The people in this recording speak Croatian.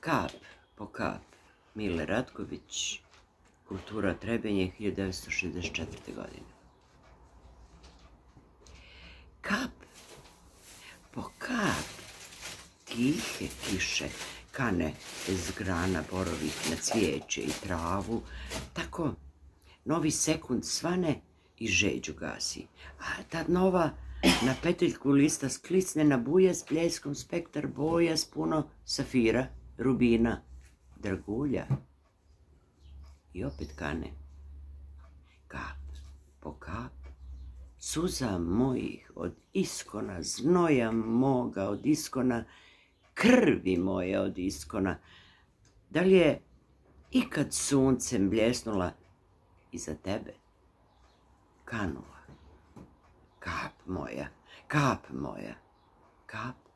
Kap po kap. Mile Ratković, Kultura Trebenje, 1964. godine. Kap po kap tihe kiše kane z grana borovih na cvijeće i travu, tako novi sekund svane i žeđu gasi. A ta nova na peteljku lista sklicne na buje s pljeskom spektar boja s puno safira, rubina, dragulja. I opet kane. Kap po kap. Suza mojih od iskona, znoja moga od iskona, krvi moje od iskona. Da li je ikad suncem bljesnula iza tebe? Kanula. Kap moja, kap moja, kap